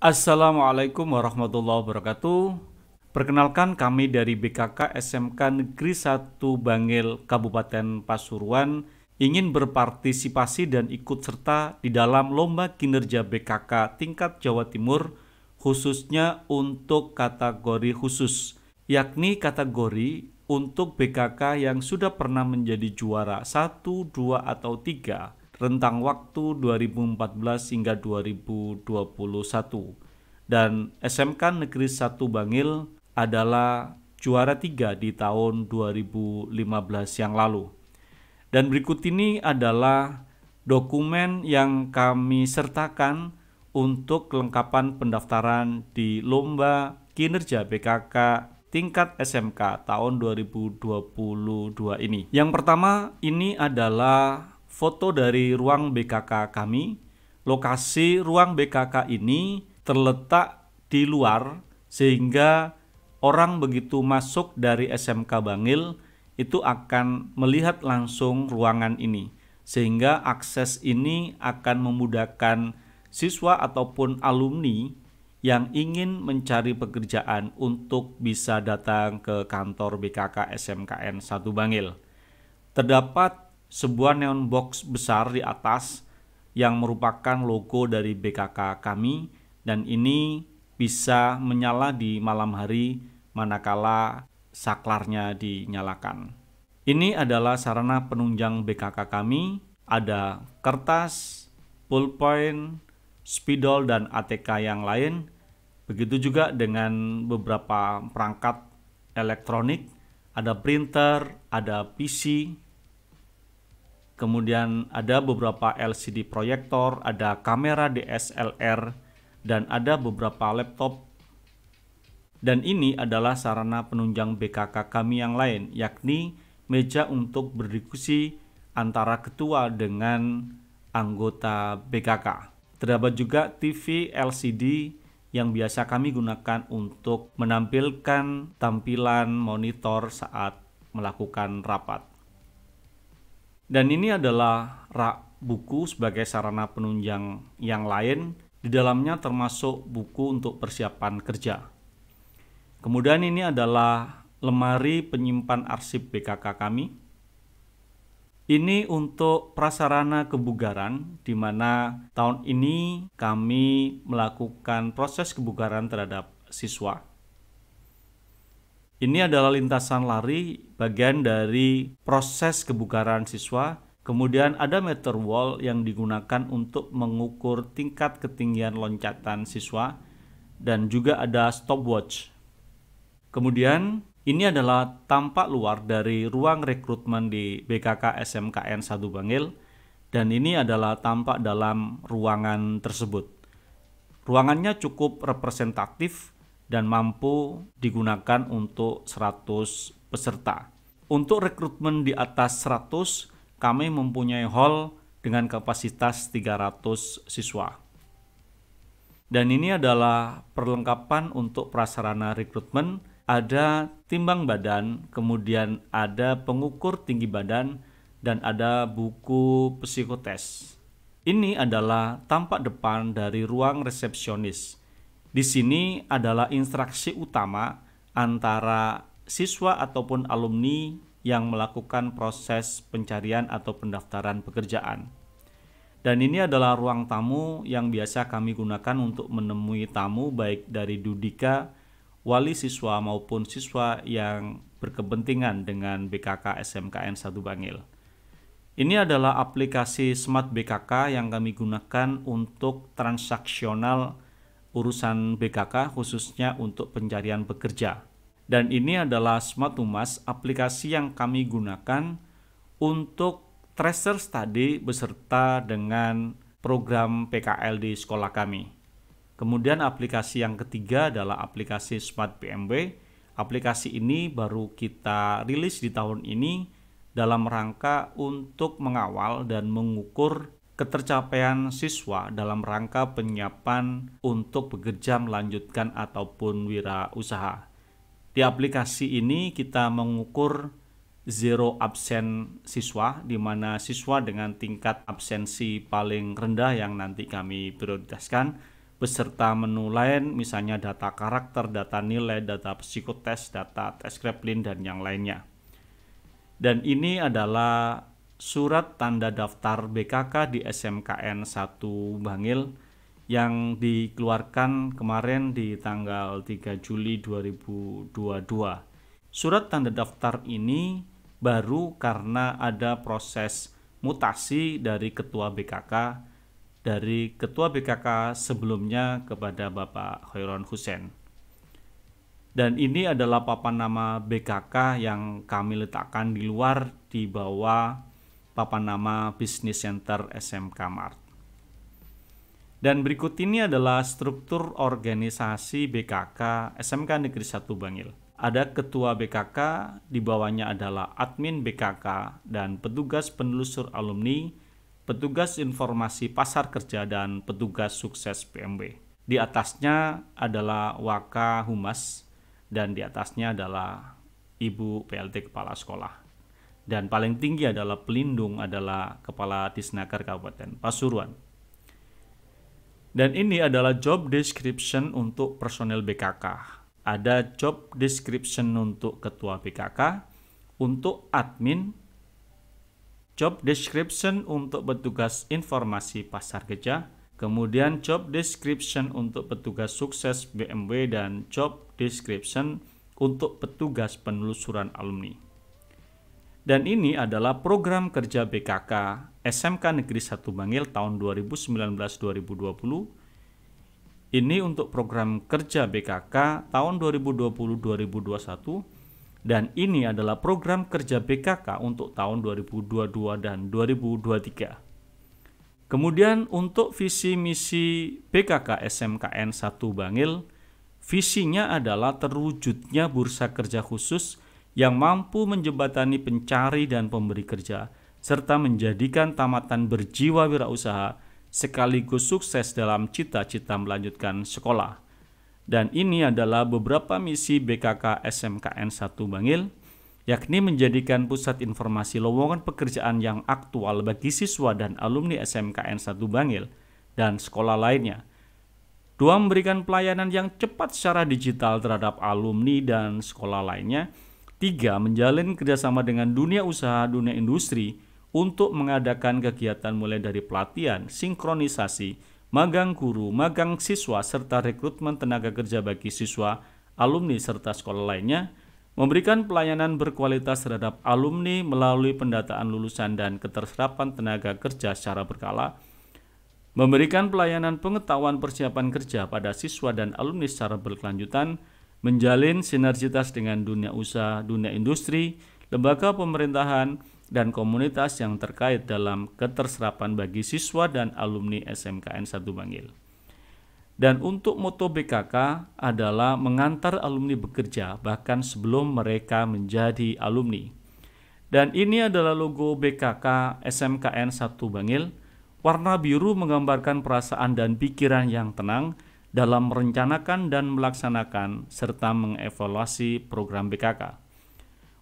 Assalamualaikum warahmatullahi wabarakatuh. Perkenalkan kami dari BKK SMK Negeri 1 Bangil Kabupaten Pasuruan ingin berpartisipasi dan ikut serta di dalam lomba kinerja BKK tingkat Jawa Timur khususnya untuk kategori khusus yakni kategori untuk BKK yang sudah pernah menjadi juara 1, 2 atau 3 rentang waktu 2014 hingga 2021 dan SMK Negeri 1 Bangil adalah juara 3 di tahun 2015 yang lalu. Dan berikut ini adalah dokumen yang kami sertakan untuk kelengkapan pendaftaran di lomba kinerja BKK tingkat SMK tahun 2022 ini. Yang pertama ini adalah foto dari ruang BKK kami. Lokasi ruang BKK ini terletak di luar sehingga orang begitu masuk dari SMK Bangil itu akan melihat langsung ruangan ini sehingga akses ini akan memudahkan siswa ataupun alumni yang ingin mencari pekerjaan untuk bisa datang ke kantor BKK SMKN 1 Bangil. Terdapat sebuah neon box besar di atas yang merupakan logo dari BKK kami dan ini bisa menyala di malam hari manakala saklarnya dinyalakan. Ini adalah sarana penunjang BKK kami, ada kertas, pulpoint, spidol dan ATK yang lain. Begitu juga dengan beberapa perangkat elektronik, ada printer, ada PC, kemudian ada beberapa LCD proyektor, ada kamera DSLR, dan ada beberapa laptop. Dan ini adalah sarana penunjang BKK kami yang lain, yakni meja untuk berdiskusi antara ketua dengan anggota BKK. Terdapat juga TV LCD yang biasa kami gunakan untuk menampilkan tampilan monitor saat melakukan rapat. Dan ini adalah rak buku sebagai sarana penunjang yang lain. Di dalamnya termasuk buku untuk persiapan kerja. Kemudian ini adalah lemari penyimpan arsip BKK kami. Ini untuk prasarana kebugaran di mana tahun ini kami melakukan proses kebugaran terhadap siswa. Ini adalah lintasan lari bagian dari proses kebugaran siswa. Kemudian ada meter wall yang digunakan untuk mengukur tingkat ketinggian loncatan siswa dan juga ada stopwatch. Kemudian ini adalah tampak luar dari ruang rekrutmen di BKK SMKN 1 Bangil dan ini adalah tampak dalam ruangan tersebut. Ruangannya cukup representatif dan mampu digunakan untuk 100 peserta. Untuk rekrutmen di atas 100, kami mempunyai hall dengan kapasitas 300 siswa. Dan ini adalah perlengkapan untuk prasarana rekrutmen, ada timbang badan, kemudian ada pengukur tinggi badan, dan ada buku psikotes. Ini adalah tampak depan dari ruang resepsionis di sini adalah instruksi utama antara siswa ataupun alumni yang melakukan proses pencarian atau pendaftaran pekerjaan. Dan ini adalah ruang tamu yang biasa kami gunakan untuk menemui tamu baik dari Dudika, wali siswa maupun siswa yang berkepentingan dengan BKK SMKN 1 Bangil. Ini adalah aplikasi Smart BKK yang kami gunakan untuk transaksional urusan BKK khususnya untuk pencarian pekerja. Dan ini adalah Smart Humas, aplikasi yang kami gunakan untuk tracer study beserta dengan program PKL di sekolah kami. Kemudian aplikasi yang ketiga adalah aplikasi Smart PMB. Aplikasi ini baru kita rilis di tahun ini dalam rangka untuk mengawal dan mengukur ketercapaian siswa dalam rangka penyiapan untuk bekerja melanjutkan ataupun wirausaha. Di aplikasi ini kita mengukur zero absen siswa di mana siswa dengan tingkat absensi paling rendah yang nanti kami prioritaskan beserta menu lain misalnya data karakter, data nilai, data psikotes, data tes Kreplin dan yang lainnya. Dan ini adalah surat tanda daftar BKK di SMKN 1 Bangil yang dikeluarkan kemarin di tanggal 3 Juli 2022. Surat tanda daftar ini baru karena ada proses mutasi dari ketua BKK dari Ketua BKK sebelumnya kepada Bapak Khairon Hussein. Dan ini adalah papan nama BKK yang kami letakkan di luar di bawah papan nama Business Center SMK Mart. Dan berikut ini adalah struktur organisasi BKK SMK Negeri 1 Bangil. Ada ketua BKK, di bawahnya adalah admin BKK dan petugas penelusur alumni petugas informasi pasar kerja dan petugas sukses PMB. Di atasnya adalah Waka Humas dan di atasnya adalah Ibu PLT Kepala Sekolah. Dan paling tinggi adalah pelindung adalah Kepala Disnaker Kabupaten Pasuruan. Dan ini adalah job description untuk personel BKK. Ada job description untuk ketua BKK, untuk admin, job description untuk petugas informasi pasar kerja, kemudian job description untuk petugas sukses BMW dan job description untuk petugas penelusuran alumni. Dan ini adalah program kerja BKK SMK Negeri 1 Bangil tahun 2019-2020. Ini untuk program kerja BKK tahun 2020-2021 dan ini adalah program kerja BKK untuk tahun 2022 dan 2023. Kemudian untuk visi misi BKK SMKN 1 Bangil, visinya adalah terwujudnya bursa kerja khusus yang mampu menjembatani pencari dan pemberi kerja, serta menjadikan tamatan berjiwa wirausaha sekaligus sukses dalam cita-cita melanjutkan sekolah dan ini adalah beberapa misi BKK SMKN 1 Bangil, yakni menjadikan pusat informasi lowongan pekerjaan yang aktual bagi siswa dan alumni SMKN 1 Bangil dan sekolah lainnya. Dua, memberikan pelayanan yang cepat secara digital terhadap alumni dan sekolah lainnya. Tiga, menjalin kerjasama dengan dunia usaha, dunia industri untuk mengadakan kegiatan mulai dari pelatihan, sinkronisasi, magang guru, magang siswa, serta rekrutmen tenaga kerja bagi siswa, alumni, serta sekolah lainnya, memberikan pelayanan berkualitas terhadap alumni melalui pendataan lulusan dan keterserapan tenaga kerja secara berkala, memberikan pelayanan pengetahuan persiapan kerja pada siswa dan alumni secara berkelanjutan, menjalin sinergitas dengan dunia usaha, dunia industri, lembaga pemerintahan, dan komunitas yang terkait dalam keterserapan bagi siswa dan alumni SMKN 1 Bangil. Dan untuk moto BKK adalah mengantar alumni bekerja bahkan sebelum mereka menjadi alumni. Dan ini adalah logo BKK SMKN 1 Bangil. Warna biru menggambarkan perasaan dan pikiran yang tenang dalam merencanakan dan melaksanakan serta mengevaluasi program BKK.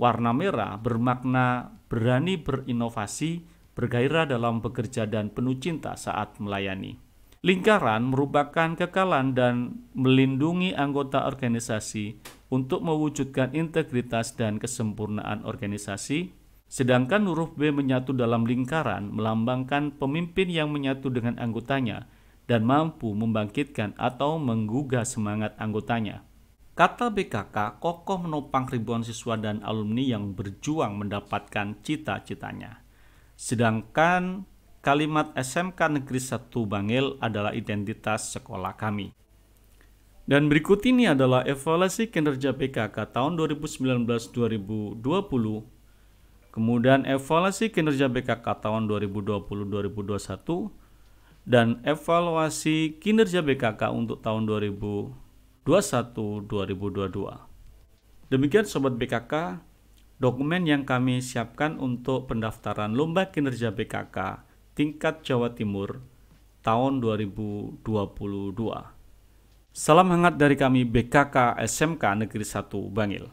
Warna merah bermakna berani berinovasi, bergairah dalam bekerja dan penuh cinta saat melayani. Lingkaran merupakan kekalan dan melindungi anggota organisasi untuk mewujudkan integritas dan kesempurnaan organisasi, sedangkan huruf B menyatu dalam lingkaran melambangkan pemimpin yang menyatu dengan anggotanya dan mampu membangkitkan atau menggugah semangat anggotanya. Kata BKK kokoh menopang ribuan siswa dan alumni yang berjuang mendapatkan cita-citanya. Sedangkan kalimat SMK Negeri 1 Bangil adalah identitas sekolah kami. Dan berikut ini adalah evaluasi kinerja BKK tahun 2019-2020, kemudian evaluasi kinerja BKK tahun 2020-2021, dan evaluasi kinerja BKK untuk tahun 2020 2022. Demikian Sobat BKK, dokumen yang kami siapkan untuk pendaftaran Lomba Kinerja BKK tingkat Jawa Timur tahun 2022. Salam hangat dari kami BKK SMK Negeri 1 Bangil.